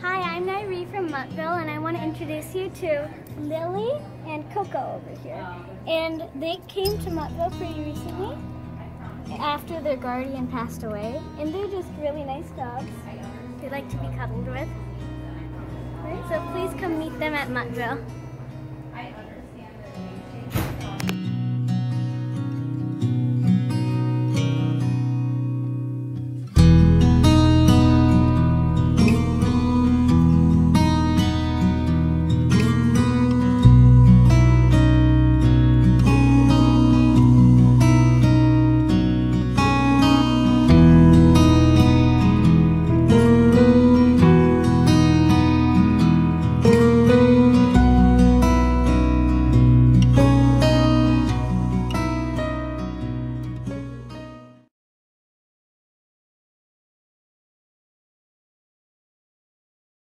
Hi, I'm Nyree from Muttville, and I want to introduce you to Lily and Coco over here. And they came to Muttville pretty recently after their guardian passed away, and they're just really nice dogs. They like to be cuddled with. So please come meet them at Muttville.